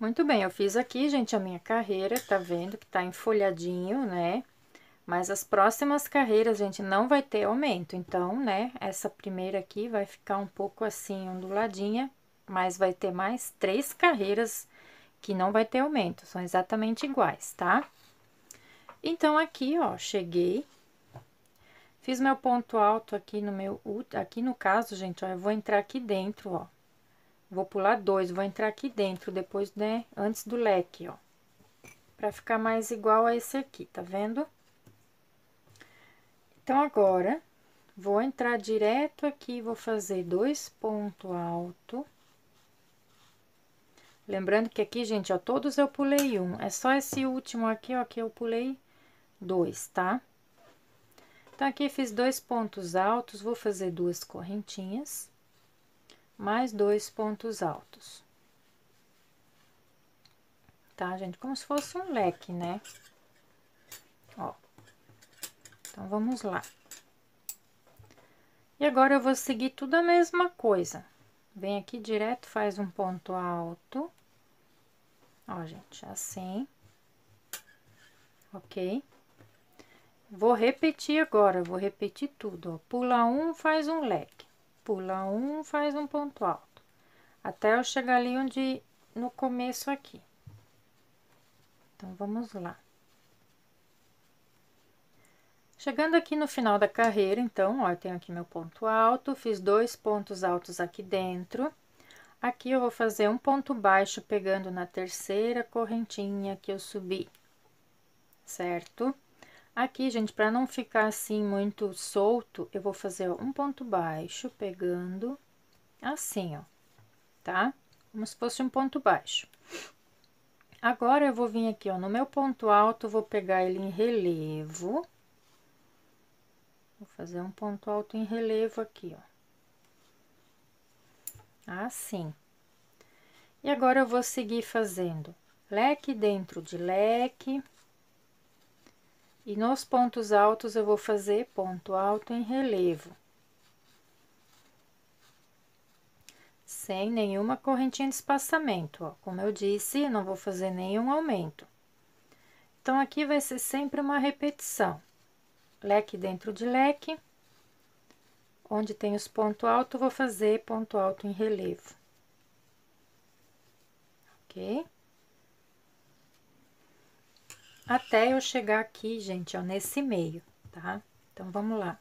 Muito bem, eu fiz aqui, gente, a minha carreira, tá vendo que tá enfolhadinho, né? Mas as próximas carreiras, gente, não vai ter aumento. Então, né, essa primeira aqui vai ficar um pouco assim, onduladinha, mas vai ter mais três carreiras que não vai ter aumento, são exatamente iguais, tá? Então, aqui, ó, cheguei, fiz meu ponto alto aqui no meu, aqui no caso, gente, ó, eu vou entrar aqui dentro, ó, Vou pular dois, vou entrar aqui dentro, depois, né, antes do leque, ó. Pra ficar mais igual a esse aqui, tá vendo? Então, agora, vou entrar direto aqui, vou fazer dois pontos alto. Lembrando que aqui, gente, ó, todos eu pulei um. É só esse último aqui, ó, que eu pulei dois, tá? Então, aqui fiz dois pontos altos, vou fazer duas correntinhas mais dois pontos altos. Tá, gente? Como se fosse um leque, né? Ó. Então, vamos lá. E agora, eu vou seguir tudo a mesma coisa. Vem aqui direto, faz um ponto alto. Ó, gente, assim. Ok? Vou repetir agora, vou repetir tudo, ó. Pula um, faz um leque pula um, faz um ponto alto, até eu chegar ali onde, no começo aqui. Então, vamos lá. Chegando aqui no final da carreira, então, ó, eu tenho aqui meu ponto alto, fiz dois pontos altos aqui dentro. Aqui eu vou fazer um ponto baixo pegando na terceira correntinha que eu subi, certo? Aqui, gente, para não ficar assim muito solto, eu vou fazer um ponto baixo, pegando assim, ó, tá? Como se fosse um ponto baixo. Agora, eu vou vir aqui, ó, no meu ponto alto, vou pegar ele em relevo. Vou fazer um ponto alto em relevo aqui, ó. Assim. E agora, eu vou seguir fazendo leque dentro de leque e nos pontos altos, eu vou fazer ponto alto em relevo. Sem nenhuma correntinha de espaçamento, ó. Como eu disse, não vou fazer nenhum aumento. Então, aqui vai ser sempre uma repetição. Leque dentro de leque. Onde tem os pontos altos, vou fazer ponto alto em relevo. Ok? Até eu chegar aqui, gente, ó, nesse meio, tá? Então, vamos lá.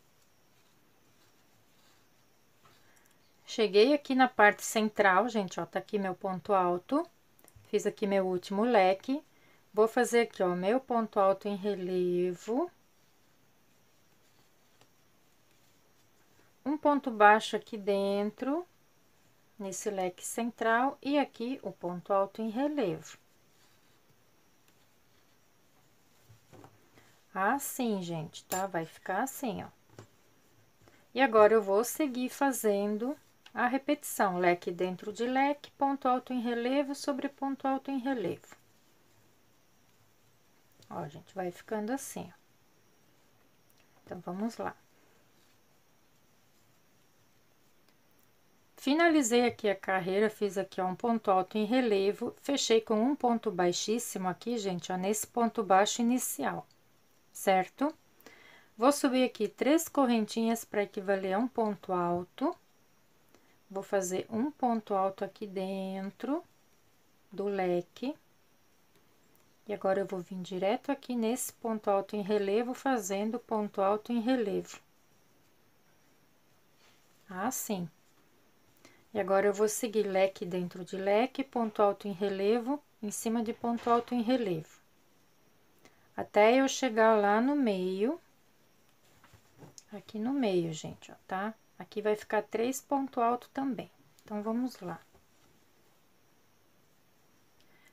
Cheguei aqui na parte central, gente, ó, tá aqui meu ponto alto. Fiz aqui meu último leque. Vou fazer aqui, ó, meu ponto alto em relevo. Um ponto baixo aqui dentro, nesse leque central, e aqui o ponto alto em relevo. Assim, gente, tá? Vai ficar assim, ó. E agora, eu vou seguir fazendo a repetição, leque dentro de leque, ponto alto em relevo sobre ponto alto em relevo. Ó, gente, vai ficando assim, ó. Então, vamos lá. Finalizei aqui a carreira, fiz aqui, ó, um ponto alto em relevo, fechei com um ponto baixíssimo aqui, gente, ó, nesse ponto baixo inicial certo? Vou subir aqui três correntinhas para equivaler a um ponto alto. Vou fazer um ponto alto aqui dentro do leque. E agora, eu vou vir direto aqui nesse ponto alto em relevo, fazendo ponto alto em relevo. Assim. E agora, eu vou seguir leque dentro de leque, ponto alto em relevo, em cima de ponto alto em relevo até eu chegar lá no meio. Aqui no meio, gente, ó, tá? Aqui vai ficar três pontos altos também. Então, vamos lá.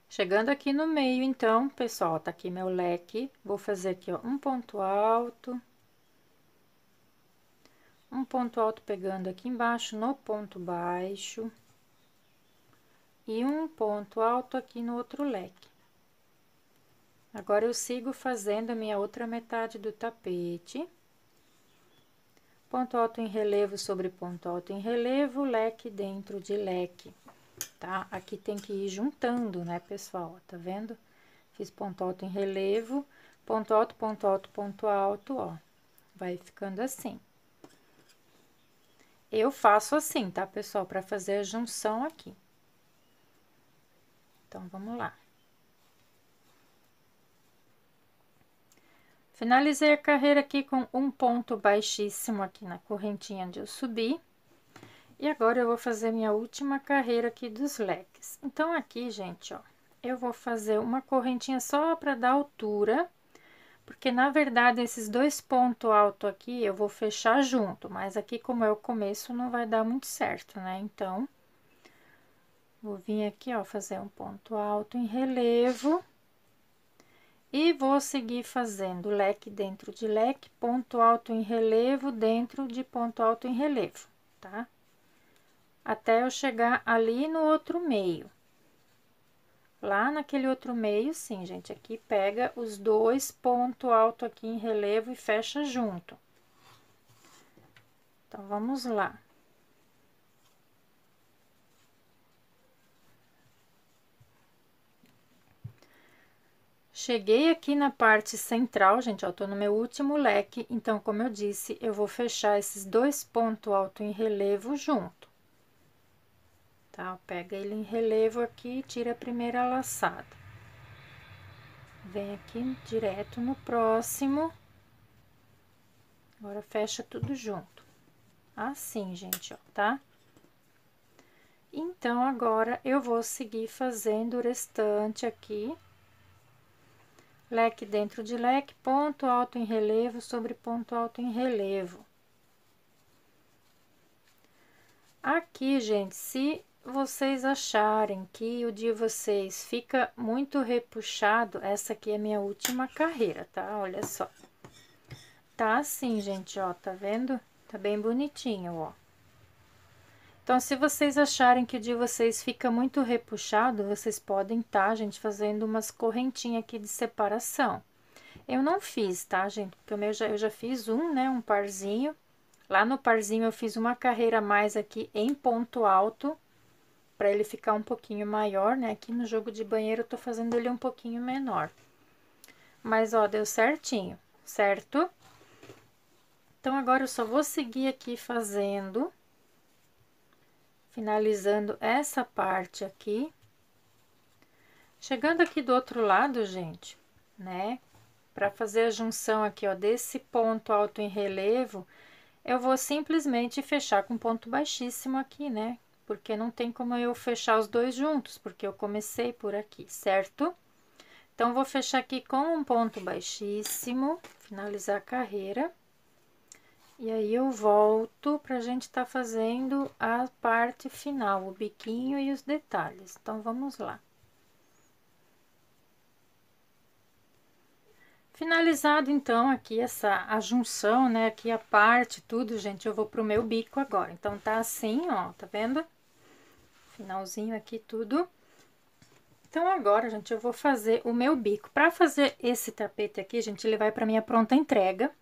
Chegando aqui no meio, então, pessoal, tá aqui meu leque. Vou fazer aqui, ó, um ponto alto. Um ponto alto pegando aqui embaixo no ponto baixo. E um ponto alto aqui no outro leque. Agora, eu sigo fazendo a minha outra metade do tapete. Ponto alto em relevo sobre ponto alto em relevo, leque dentro de leque. tá? Aqui tem que ir juntando, né, pessoal? Tá vendo? Fiz ponto alto em relevo, ponto alto, ponto alto, ponto alto, ó. Vai ficando assim. Eu faço assim, tá, pessoal? Para fazer a junção aqui. Então, vamos lá. Finalizei a carreira aqui com um ponto baixíssimo aqui na correntinha onde eu subi. E agora, eu vou fazer minha última carreira aqui dos leques. Então, aqui, gente, ó, eu vou fazer uma correntinha só para dar altura, porque, na verdade, esses dois pontos altos aqui, eu vou fechar junto, mas aqui, como é o começo, não vai dar muito certo, né? Então, vou vir aqui, ó, fazer um ponto alto em relevo e vou seguir fazendo leque dentro de leque, ponto alto em relevo dentro de ponto alto em relevo, tá? Até eu chegar ali no outro meio. Lá naquele outro meio, sim, gente, aqui pega os dois ponto alto aqui em relevo e fecha junto. Então, vamos lá. Cheguei aqui na parte central, gente, ó, tô no meu último leque, então, como eu disse, eu vou fechar esses dois pontos alto em relevo junto. Tá? Pega ele em relevo aqui e tira a primeira laçada. Vem aqui direto no próximo. Agora, fecha tudo junto. Assim, gente, ó, tá? Então, agora, eu vou seguir fazendo o restante aqui leque dentro de leque, ponto alto em relevo sobre ponto alto em relevo. Aqui, gente, se vocês acharem que o de vocês fica muito repuxado, essa aqui é minha última carreira, tá? Olha só. Tá assim, gente, ó, tá vendo? Tá bem bonitinho, ó. Então, se vocês acharem que o de vocês fica muito repuxado, vocês podem tá, gente, fazendo umas correntinhas aqui de separação. Eu não fiz, tá, gente? Porque o meu já, eu já fiz um, né, um parzinho. Lá no parzinho eu fiz uma carreira mais aqui em ponto alto, para ele ficar um pouquinho maior, né? Aqui no jogo de banheiro eu tô fazendo ele um pouquinho menor. Mas, ó, deu certinho, certo? Então, agora eu só vou seguir aqui fazendo finalizando essa parte aqui. Chegando aqui do outro lado, gente, né? Para fazer a junção aqui, ó, desse ponto alto em relevo, eu vou simplesmente fechar com ponto baixíssimo aqui, né? Porque não tem como eu fechar os dois juntos, porque eu comecei por aqui, certo? Então, vou fechar aqui com um ponto baixíssimo, finalizar a carreira. E aí, eu volto pra gente estar tá fazendo a parte final, o biquinho e os detalhes. Então, vamos lá. Finalizado, então, aqui essa a junção, né, aqui a parte, tudo, gente, eu vou pro meu bico agora. Então, tá assim, ó, tá vendo? Finalzinho aqui, tudo. Então, agora, gente, eu vou fazer o meu bico. Pra fazer esse tapete aqui, gente, ele vai pra minha pronta entrega.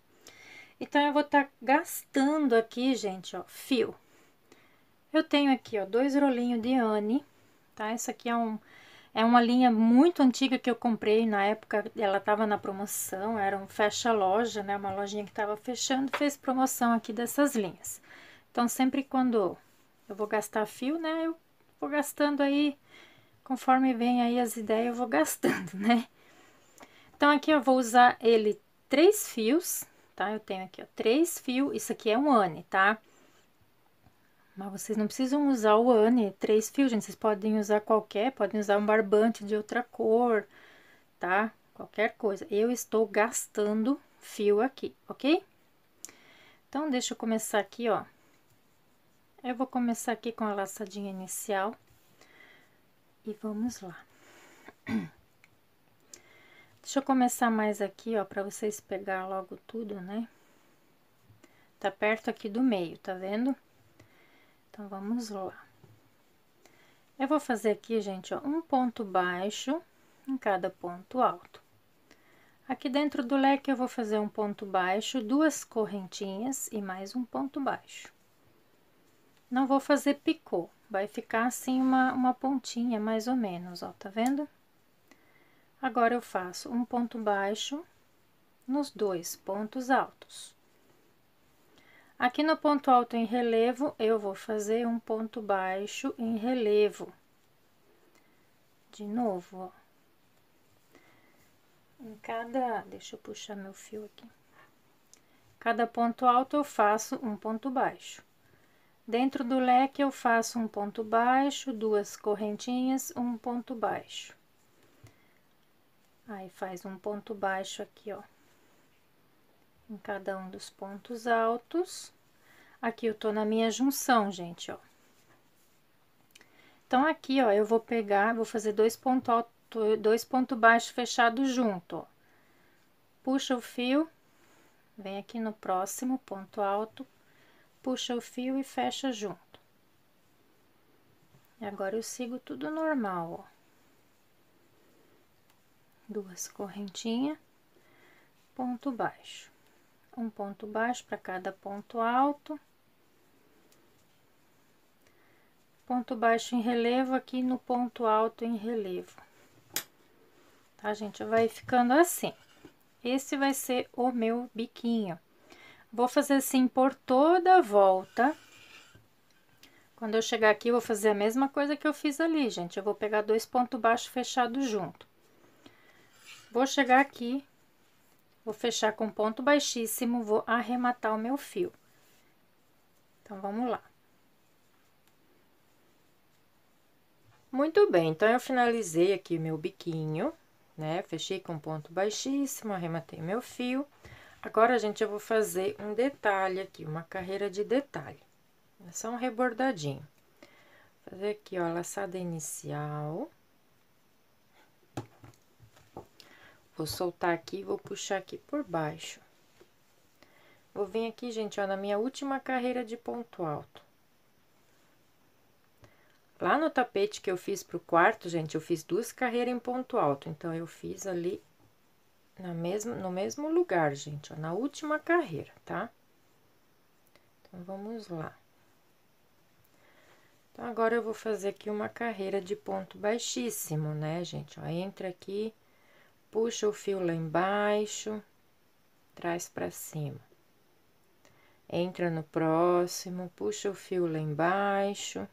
Então, eu vou estar tá gastando aqui, gente, ó, fio. Eu tenho aqui, ó, dois rolinhos de Anne, tá? Essa aqui é um... É uma linha muito antiga que eu comprei na época, ela tava na promoção, era um fecha loja, né? Uma lojinha que tava fechando, fez promoção aqui dessas linhas. Então, sempre quando eu vou gastar fio, né? Eu vou gastando aí, conforme vem aí as ideias, eu vou gastando, né? Então, aqui eu vou usar ele três fios, tá? Eu tenho aqui, ó, três fios, isso aqui é um ane, tá? Mas vocês não precisam usar o ane, três fios, gente, vocês podem usar qualquer, podem usar um barbante de outra cor, tá? Qualquer coisa. Eu estou gastando fio aqui, ok? Então, deixa eu começar aqui, ó. Eu vou começar aqui com a laçadinha inicial. E vamos lá. Deixa eu começar mais aqui, ó, pra vocês pegar logo tudo, né? Tá perto aqui do meio, tá vendo? Então, vamos lá. Eu vou fazer aqui, gente, ó, um ponto baixo em cada ponto alto. Aqui dentro do leque, eu vou fazer um ponto baixo, duas correntinhas e mais um ponto baixo. Não vou fazer picô, vai ficar assim uma, uma pontinha mais ou menos, ó, tá vendo? Agora eu faço um ponto baixo nos dois pontos altos. Aqui no ponto alto em relevo, eu vou fazer um ponto baixo em relevo. De novo, ó. Em cada... Deixa eu puxar meu fio aqui. Cada ponto alto eu faço um ponto baixo. Dentro do leque eu faço um ponto baixo, duas correntinhas, um ponto baixo. Aí faz um ponto baixo aqui, ó em cada um dos pontos altos. Aqui eu tô na minha junção, gente, ó. Então, aqui, ó, eu vou pegar, vou fazer dois pontos alto, dois pontos baixos fechados junto, ó. Puxa o fio, vem aqui no próximo ponto alto, puxa o fio e fecha junto. E agora eu sigo tudo normal, ó. Duas correntinhas, ponto baixo um ponto baixo para cada ponto alto. Ponto baixo em relevo aqui no ponto alto em relevo. Tá, gente? Vai ficando assim. Esse vai ser o meu biquinho. Vou fazer assim por toda a volta. Quando eu chegar aqui, vou fazer a mesma coisa que eu fiz ali, gente. Eu vou pegar dois pontos baixos fechados junto. Vou chegar aqui, Vou fechar com ponto baixíssimo, vou arrematar o meu fio. Então, vamos lá. Muito bem, então, eu finalizei aqui meu biquinho, né? Fechei com ponto baixíssimo, arrematei meu fio. Agora, gente, eu vou fazer um detalhe aqui, uma carreira de detalhe. É só um rebordadinho. Vou fazer aqui, ó, laçada inicial. Vou soltar aqui, vou puxar aqui por baixo. Vou vir aqui, gente, ó, na minha última carreira de ponto alto. Lá no tapete que eu fiz pro quarto, gente, eu fiz duas carreiras em ponto alto. Então, eu fiz ali na mesma, no mesmo lugar, gente, ó, na última carreira, tá? Então, vamos lá. Então, agora eu vou fazer aqui uma carreira de ponto baixíssimo, né, gente? Ó, entra aqui puxa o fio lá embaixo, traz para cima. Entra no próximo, puxa o fio lá embaixo,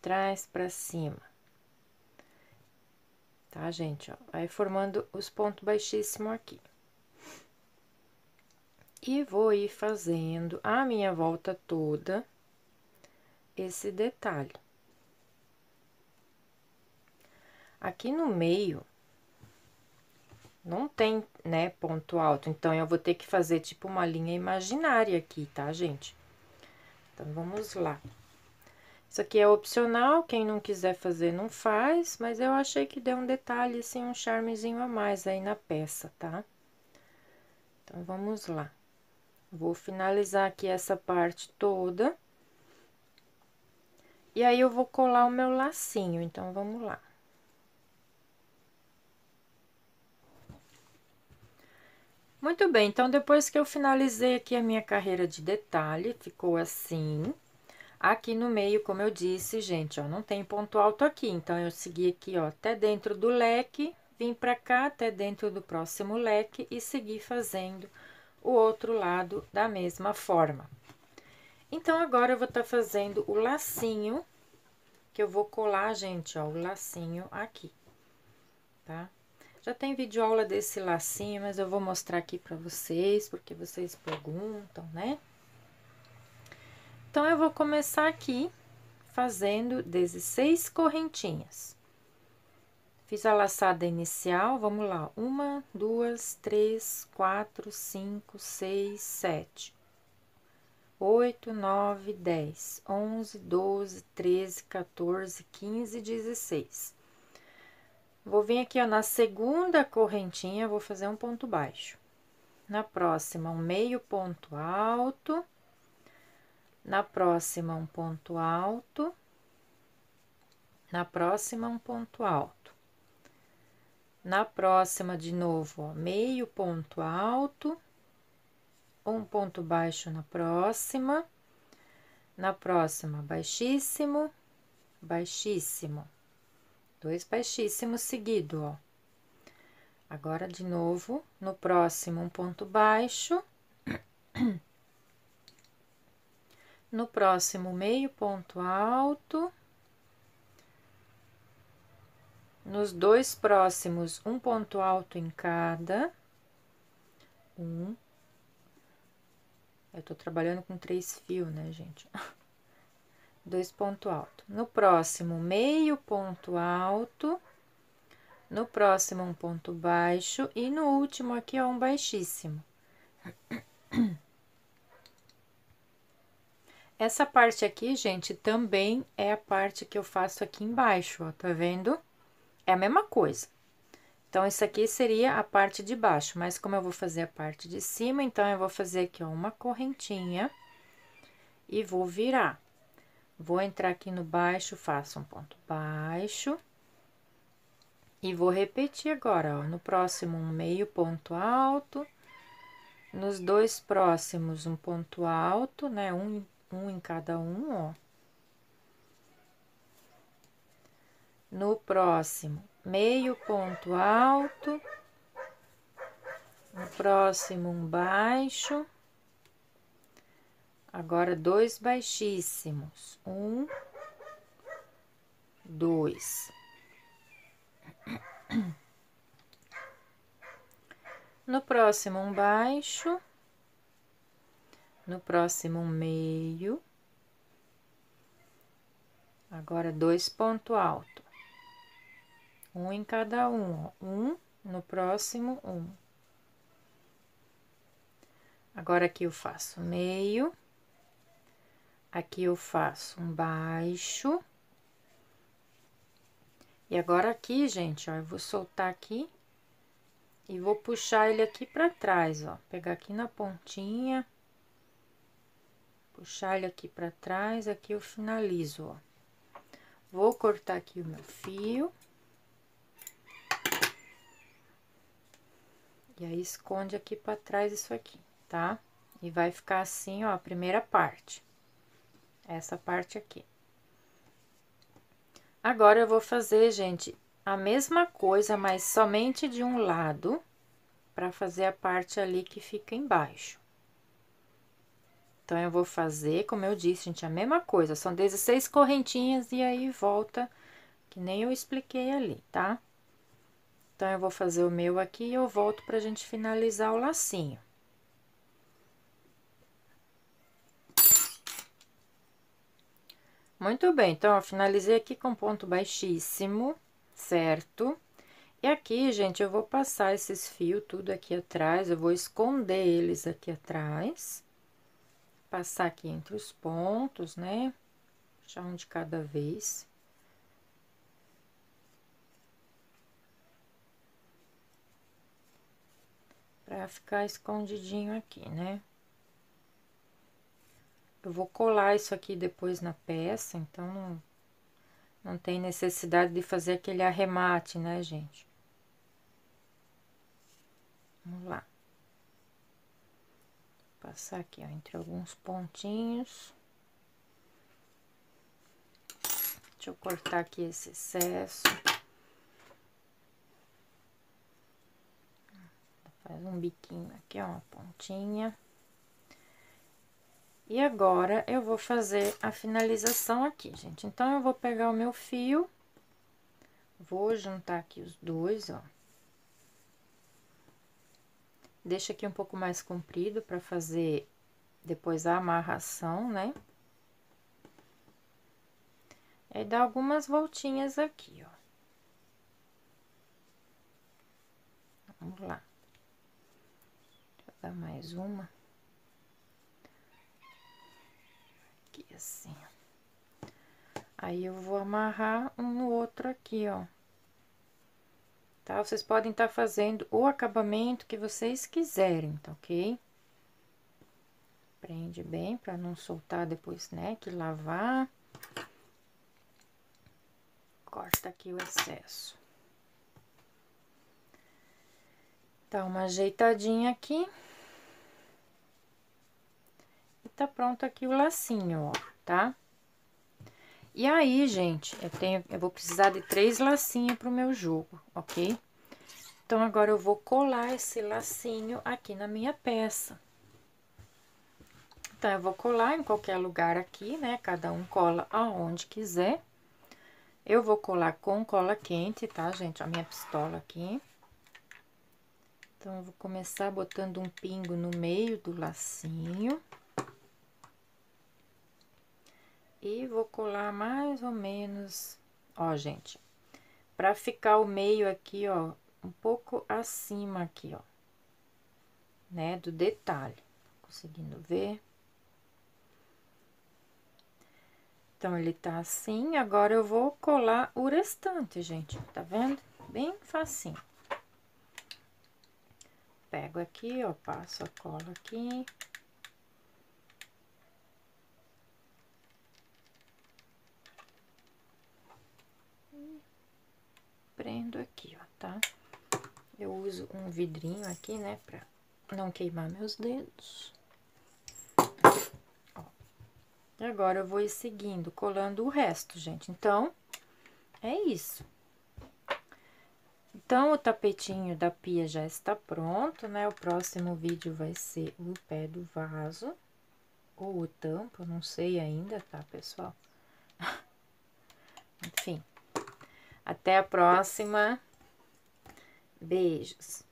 traz para cima. Tá, gente? Ó, vai formando os pontos baixíssimos aqui. E vou ir fazendo a minha volta toda esse detalhe. Aqui no meio, não tem, né, ponto alto. Então, eu vou ter que fazer, tipo, uma linha imaginária aqui, tá, gente? Então, vamos lá. Isso aqui é opcional, quem não quiser fazer, não faz, mas eu achei que deu um detalhe, assim, um charmezinho a mais aí na peça, tá? Então, vamos lá. Vou finalizar aqui essa parte toda. E aí, eu vou colar o meu lacinho, então, vamos lá. Muito bem, então, depois que eu finalizei aqui a minha carreira de detalhe, ficou assim. Aqui no meio, como eu disse, gente, ó, não tem ponto alto aqui, então, eu segui aqui, ó, até dentro do leque, vim pra cá, até dentro do próximo leque e segui fazendo o outro lado da mesma forma. Então, agora, eu vou estar tá fazendo o lacinho, que eu vou colar, gente, ó, o lacinho aqui, tá? Já tem vídeo aula desse lacinho, mas eu vou mostrar aqui pra vocês, porque vocês perguntam, né? Então, eu vou começar aqui fazendo 16 correntinhas. Fiz a laçada inicial, vamos lá. Uma, duas, três, quatro, cinco, seis, sete, oito, nove, dez, onze, doze, treze, 14, 15, 16. Vou vir aqui, ó, na segunda correntinha, vou fazer um ponto baixo. Na próxima, um meio ponto alto. Na próxima, um ponto alto. Na próxima, um ponto alto. Na próxima, de novo, ó, meio ponto alto. Um ponto baixo na próxima. Na próxima, baixíssimo, baixíssimo. Dois baixíssimos seguido, ó. Agora, de novo, no próximo, um ponto baixo. No próximo, meio ponto alto. Nos dois próximos, um ponto alto em cada. Um. Eu tô trabalhando com três fios, né, gente? Dois ponto alto. No próximo, meio ponto alto. No próximo, um ponto baixo. E no último aqui, ó, um baixíssimo. Essa parte aqui, gente, também é a parte que eu faço aqui embaixo, ó, tá vendo? É a mesma coisa. Então, isso aqui seria a parte de baixo, mas como eu vou fazer a parte de cima, então, eu vou fazer aqui, ó, uma correntinha e vou virar. Vou entrar aqui no baixo, faço um ponto baixo. E vou repetir agora, ó, no próximo um meio ponto alto, nos dois próximos um ponto alto, né, um, um em cada um, ó. No próximo, meio ponto alto, no próximo um baixo, agora dois baixíssimos, um, dois. No próximo, um baixo. No próximo, um meio. Agora, dois pontos alto. Um em cada um, ó. Um, no próximo, um. Agora, aqui eu faço meio. Aqui eu faço um baixo. E agora aqui, gente, ó, eu vou soltar aqui e vou puxar ele aqui pra trás, ó. Pegar aqui na pontinha. Puxar ele aqui pra trás, aqui eu finalizo, ó. Vou cortar aqui o meu fio. E aí, esconde aqui pra trás isso aqui, tá? E vai ficar assim, ó, a primeira parte. Essa parte aqui. Agora, eu vou fazer, gente, a mesma coisa, mas somente de um lado, para fazer a parte ali que fica embaixo. Então, eu vou fazer, como eu disse, gente, a mesma coisa, são 16 correntinhas e aí volta, que nem eu expliquei ali, tá? Então, eu vou fazer o meu aqui e eu volto pra gente finalizar o lacinho. Muito bem, então, eu finalizei aqui com ponto baixíssimo, certo? E aqui, gente, eu vou passar esses fios tudo aqui atrás, eu vou esconder eles aqui atrás. Passar aqui entre os pontos, né? Já um de cada vez. Pra ficar escondidinho aqui, né? Eu vou colar isso aqui depois na peça, então não, não tem necessidade de fazer aquele arremate, né, gente? Vamos lá. Passar aqui, ó, entre alguns pontinhos. Deixa eu cortar aqui esse excesso. Faz um biquinho aqui, ó, uma pontinha. E agora, eu vou fazer a finalização aqui, gente. Então, eu vou pegar o meu fio, vou juntar aqui os dois, ó. Deixa aqui um pouco mais comprido para fazer depois a amarração, né? E aí, dá algumas voltinhas aqui, ó. Vamos lá. Vou dar mais uma. Aqui, assim. Aí, eu vou amarrar um no outro aqui, ó. Tá? Vocês podem estar tá fazendo o acabamento que vocês quiserem, tá ok? Prende bem para não soltar depois, né, que lavar. Corta aqui o excesso. Dá uma ajeitadinha aqui tá pronto aqui o lacinho, ó. tá? E aí, gente, eu tenho, eu vou precisar de três lacinhos pro meu jogo, ok? Então, agora eu vou colar esse lacinho aqui na minha peça. Então, eu vou colar em qualquer lugar aqui, né? Cada um cola aonde quiser. Eu vou colar com cola quente, tá, gente? A minha pistola aqui. Então, eu vou começar botando um pingo no meio do lacinho. E vou colar mais ou menos, ó, gente, pra ficar o meio aqui, ó, um pouco acima aqui, ó, né, do detalhe. Conseguindo ver? Então, ele tá assim, agora eu vou colar o restante, gente, tá vendo? Bem facinho. Pego aqui, ó, passo a cola aqui. Prendo aqui, ó, tá? Eu uso um vidrinho aqui, né, pra não queimar meus dedos. Ó. E agora, eu vou ir seguindo, colando o resto, gente. Então, é isso. Então, o tapetinho da pia já está pronto, né? O próximo vídeo vai ser o pé do vaso. Ou o tampo, não sei ainda, tá, pessoal? Até a próxima. Beijos.